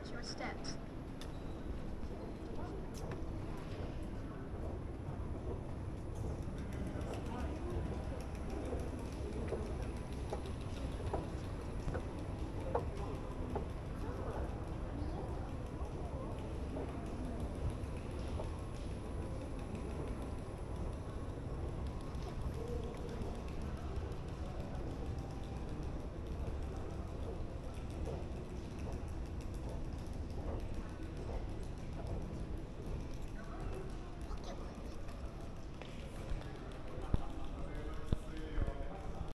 Watch your steps.